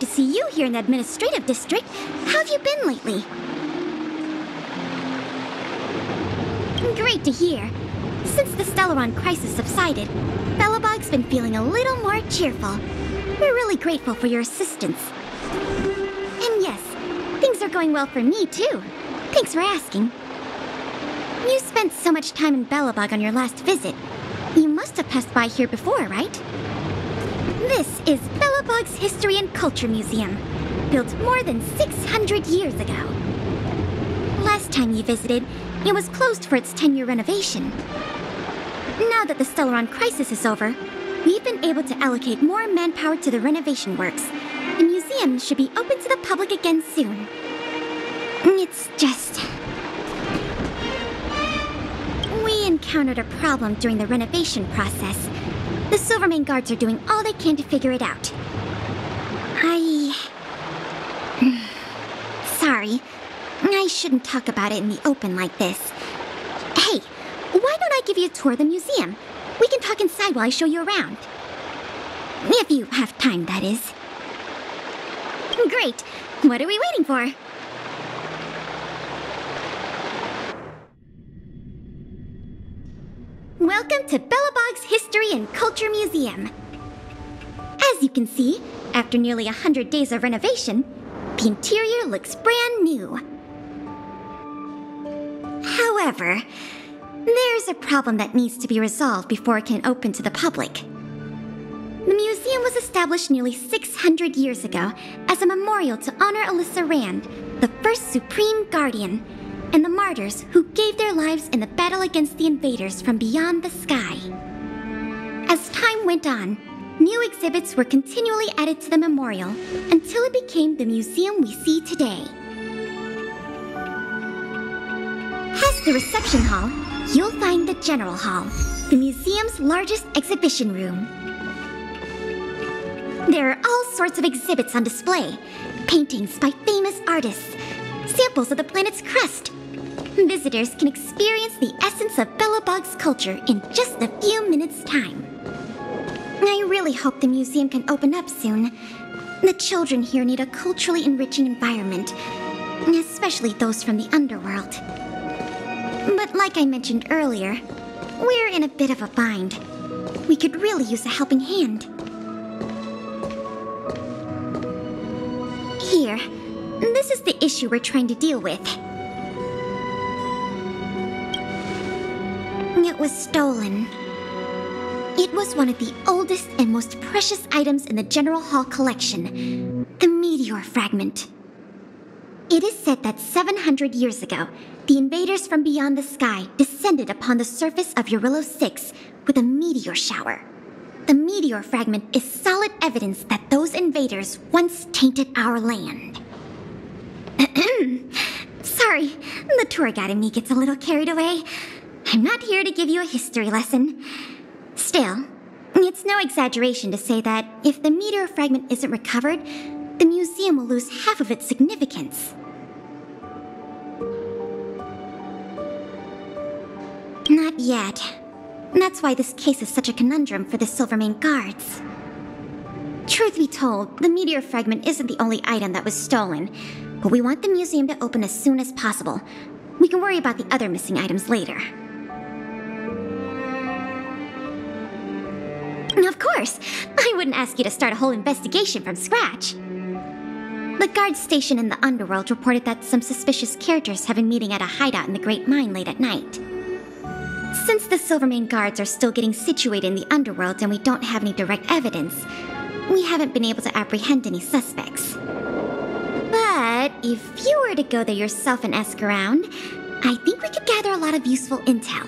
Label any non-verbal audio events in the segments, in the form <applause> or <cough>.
to see you here in the administrative district. How have you been lately? Great to hear. Since the Stellaron crisis subsided, Belobog's been feeling a little more cheerful. We're really grateful for your assistance. And yes, things are going well for me, too. Thanks for asking. You spent so much time in Belobog on your last visit. You must have passed by here before, right? This is Belobog's History and Culture Museum, built more than 600 years ago. Last time you visited, it was closed for its 10 year renovation. Now that the Stellaron crisis is over, we've been able to allocate more manpower to the renovation works. The museum should be open to the public again soon. It's just. We encountered a problem during the renovation process. The Silvermane guards are doing all they can to figure it out. I. <sighs> Sorry. I shouldn't talk about it in the open like this. Hey, why don't I give you a tour of the museum? We can talk inside while I show you around. If you have time, that is. Great. What are we waiting for? Welcome to Belobog's History and Culture Museum. As you can see, after nearly a hundred days of renovation, the interior looks brand new. However, there's a problem that needs to be resolved before it can open to the public. The museum was established nearly 600 years ago as a memorial to honor Alisa Rand, the first Supreme Guardian, and the martyrs who gave their lives in the battle against the invaders from beyond the sky. As time went on, new exhibits were continually added to the memorial until it became the museum we see today. Past the reception hall, you'll find the General Hall, the museum's largest exhibition room. There are all sorts of exhibits on display paintings by famous artists, samples of the planet's crust. Visitors can experience the essence of Belobog's culture in just a few minutes' time. I really hope the museum can open up soon. The children here need a culturally enriching environment, especially those from the underworld. But like I mentioned earlier, we're in a bit of a bind. We could really use a helping hand. Here, this is the issue we're trying to deal with. It was stolen. It was one of the oldest and most precious items in the General Hall collection the meteor fragment. It is said that 700 years ago, the invaders from beyond the sky descended upon the surface of Jarilo 6 with a meteor shower. The meteor fragment is solid evidence that those invaders once tainted our land. <clears throat> Sorry, the tour guide in me gets a little carried away. I'm not here to give you a history lesson. Still, it's no exaggeration to say that if the meteor fragment isn't recovered, the museum will lose half of its significance. Not yet. That's why this case is such a conundrum for the Silvermane guards. Truth be told, the meteor fragment isn't the only item that was stolen, but we want the museum to open as soon as possible. We can worry about the other missing items later. Of course! I wouldn't ask you to start a whole investigation from scratch. The guard station in the underworld reported that some suspicious characters have been meeting at a hideout in the Great Mine late at night. Since the Silvermane guards are still getting situated in the underworld and we don't have any direct evidence, we haven't been able to apprehend any suspects. But if you were to go there yourself and ask around, I think we could gather a lot of useful intel.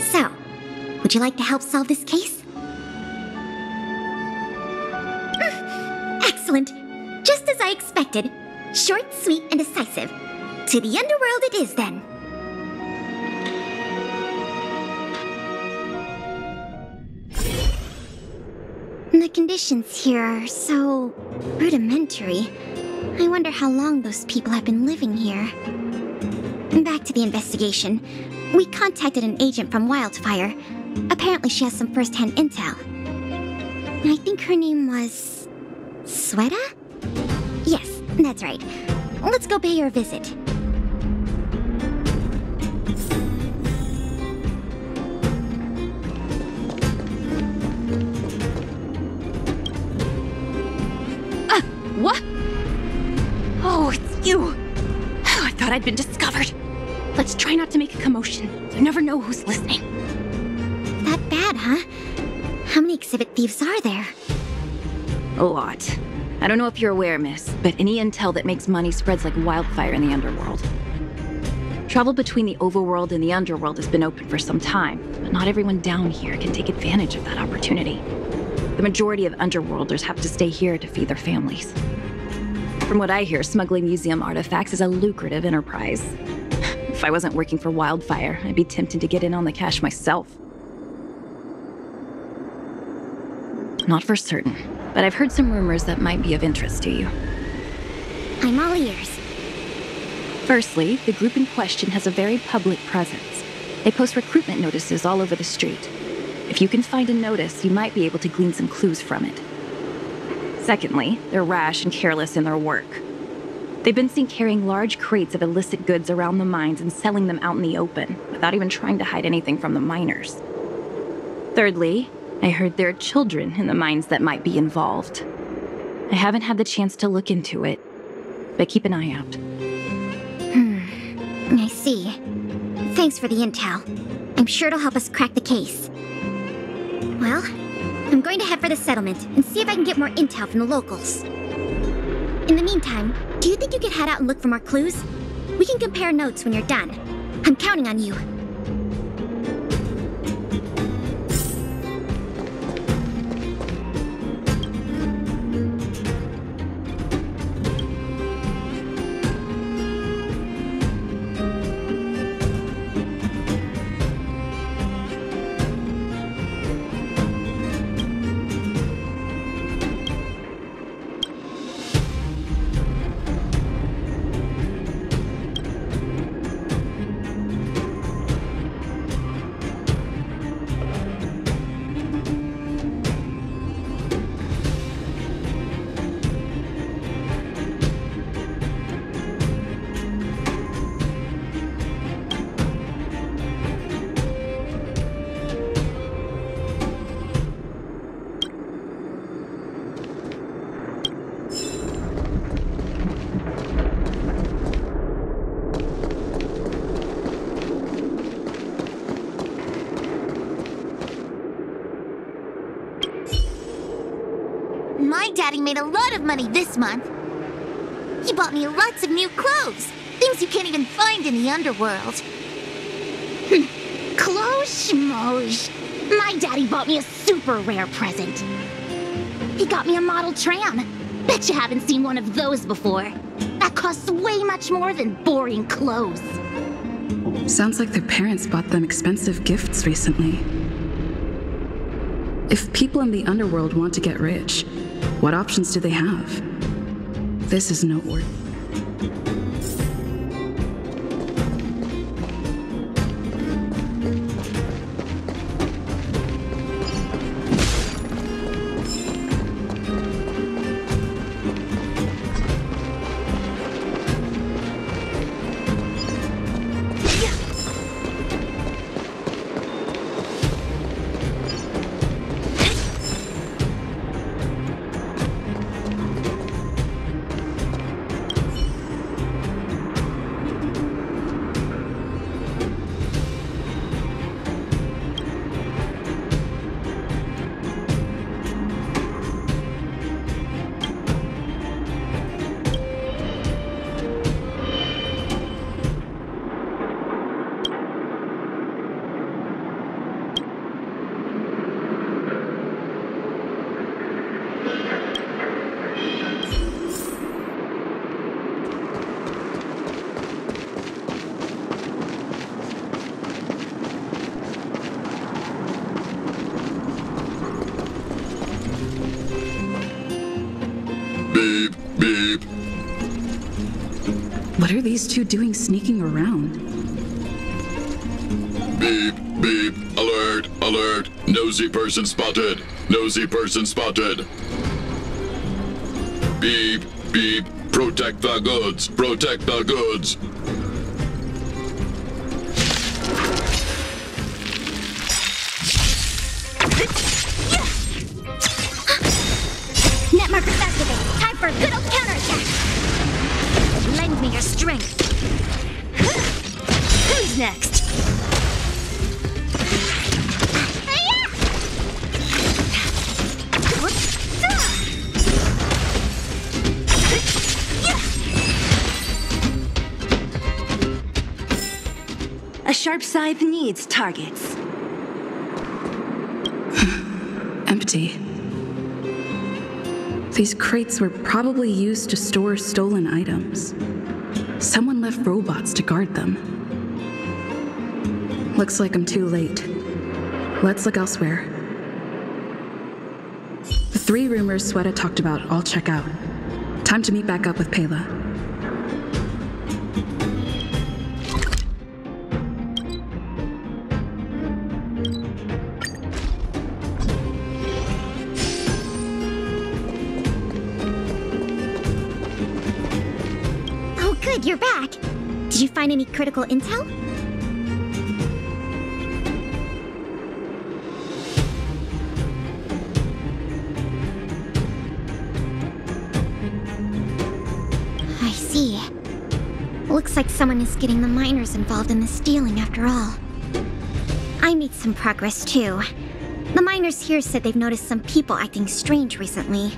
So, would you like to help solve this case? <laughs> Excellent. Expected. Short, sweet, and decisive. To the underworld it is then. The conditions here are so rudimentary. I wonder how long those people have been living here. Back to the investigation. We contacted an agent from Wildfire. Apparently, she has some first hand intel. I think her name was. Sweta? That's right. Let's go pay her a visit. Uh, what? Oh, it's you. Oh, I thought I'd been discovered. Let's try not to make a commotion. You never know who's listening. That bad, huh? How many exhibit thieves are there? A lot. I don't know if you're aware, miss, but any intel that makes money spreads like wildfire in the underworld. Travel between the overworld and the underworld has been open for some time, but not everyone down here can take advantage of that opportunity. The majority of underworlders have to stay here to feed their families. From what I hear, smuggling museum artifacts is a lucrative enterprise. <laughs> If I wasn't working for Wildfire, I'd be tempted to get in on the cash myself. Not for certain, but I've heard some rumors that might be of interest to you. I'm all ears. Firstly, the group in question has a very public presence. They post recruitment notices all over the street. If you can find a notice, you might be able to glean some clues from it. Secondly, they're rash and careless in their work. They've been seen carrying large crates of illicit goods around the mines and selling them out in the open, without even trying to hide anything from the miners. Thirdly, I heard there are children in the mines that might be involved. I haven't had the chance to look into it, but keep an eye out. Hmm, I see. Thanks for the intel. I'm sure it'll help us crack the case. Well, I'm going to head for the settlement and see if I can get more intel from the locals. In the meantime, do you think you could head out and look for more clues? We can compare notes when you're done. I'm counting on you. Daddy made a lot of money this month. He bought me lots of new clothes, things you can't even find in the underworld. <laughs> Close schmoes. My daddy bought me a super rare present. He got me a model tram. Bet you haven't seen one of those before. That costs way much more than boring clothes. Sounds like their parents bought them expensive gifts recently. If people in the underworld want to get rich, what options do they have? This is noteworthy. These two doing sneaking around? Beep, beep. Alert, alert. Nosy person spotted. Nosy person spotted. Beep, beep. Protect the goods. Protect the goods. Net markers activated. Time for a good old counterattack. Me your strength. Who's next? A sharp scythe needs targets. <sighs> Empty. These crates were probably used to store stolen items. Someone left robots to guard them. Looks like I'm too late. Let's look elsewhere. The three rumors Sweta talked about all check out. Time to meet back up with Pela. Find any critical intel? I see. Looks like someone is getting the miners involved in the stealing after all. I made some progress too. The miners here said they've noticed some people acting strange recently.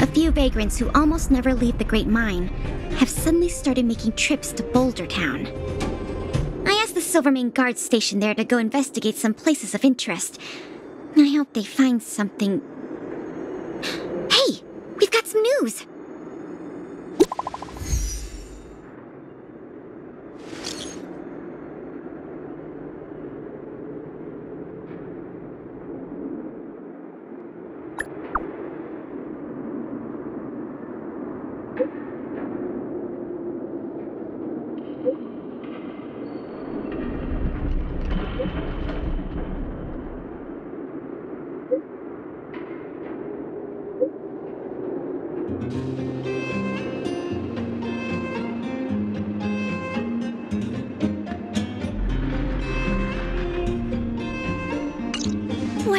A few vagrants who almost never leave the Great Mine have suddenly started making trips to Boulder Town. I asked the Silvermane guard stationed there to go investigate some places of interest. I hope they find something. Hey, we've got some news!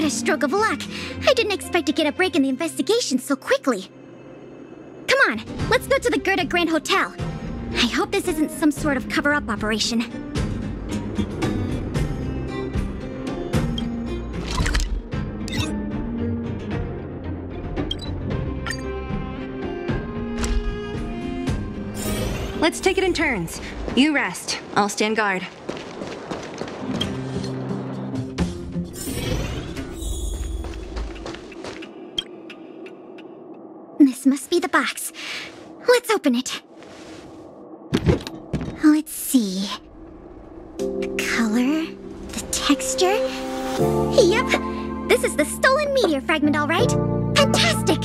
What a stroke of luck! I didn't expect to get a break in the investigation so quickly. Come on, let's go to the Goethe Grand Hotel. I hope this isn't some sort of cover up operation. Let's take it in turns. You rest. I'll stand guard. This must be the box. Let's open it. Let's see. The color, the texture. Yep, this is the stolen meteor fragment, all right. Fantastic!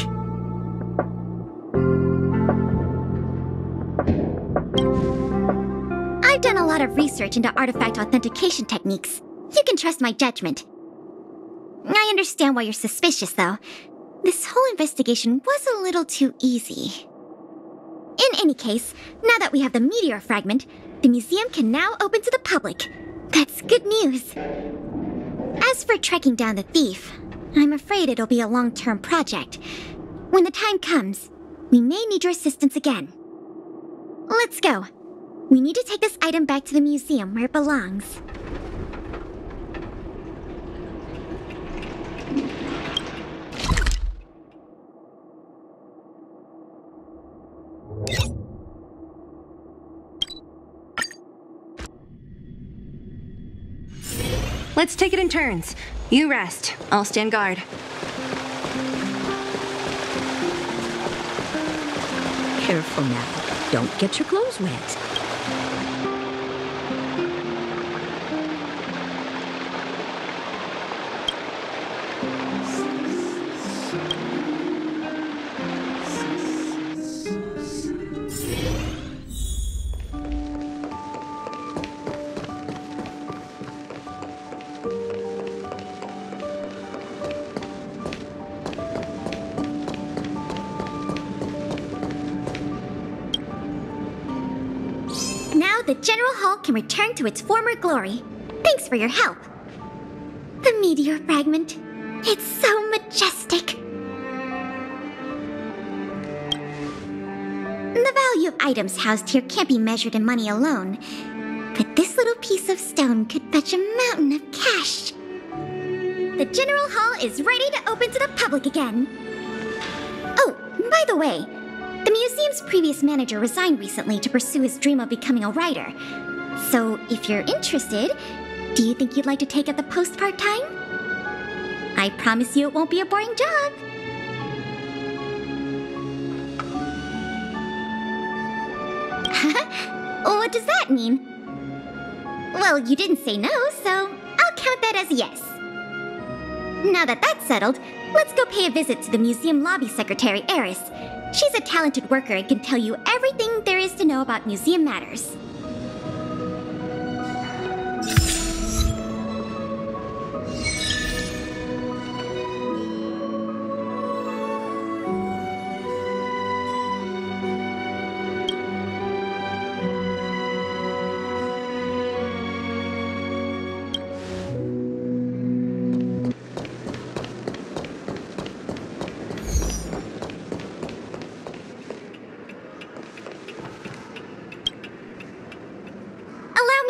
I've done a lot of research into artifact authentication techniques. You can trust my judgment. I understand why you're suspicious, though. This whole investigation was a little too easy. In any case, now that we have the meteor fragment, the museum can now open to the public. That's good news. As for tracking down the thief, I'm afraid it'll be a long term project. When the time comes, we may need your assistance again. Let's go. We need to take this item back to the museum where it belongs. Let's take it in turns. You rest. I'll stand guard. Careful now. Don't get your clothes wet. The General Hall can return to its former glory. Thanks for your help. The meteor fragment. It's so majestic. The value of items housed here can't be measured in money alone. But this little piece of stone could fetch a mountain of cash. The General Hall is ready to open to the public again. Oh, by the way, museum's previous manager resigned recently to pursue his dream of becoming a writer. So, if you're interested, do you think you'd like to take up the post part time? I promise you it won't be a boring job. <laughs> what does that mean? Well, you didn't say no, so I'll count that as a yes. Now that that's settled, let's go pay a visit to the museum lobby secretary, Eris. She's a talented worker and can tell you everything there is to know about museum matters.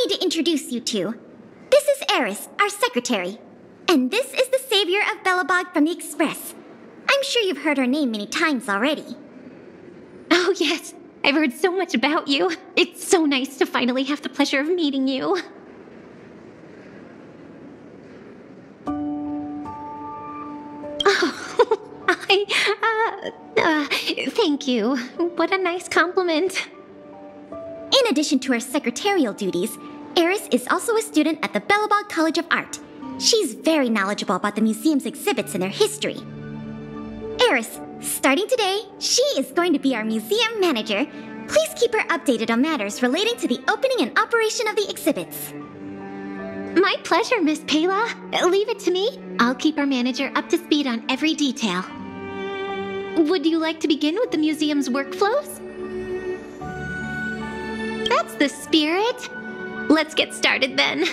Me to introduce you two. This is Eris, our secretary. And this is the savior of Belobog from the Express. I'm sure you've heard her name many times already. Oh, yes. I've heard so much about you. It's so nice to finally have the pleasure of meeting you. <laughs> Oh, I, uh, uh, thank you. What a nice compliment. In addition to her secretarial duties, Eris is also a student at the Belobog College of Art. She's very knowledgeable about the museum's exhibits and their history. Eris, starting today, she is going to be our museum manager. Please keep her updated on matters relating to the opening and operation of the exhibits. My pleasure, Miss Pela. Leave it to me. I'll keep our manager up to speed on every detail. Would you like to begin with the museum's workflows? That's the spirit. Let's get started then.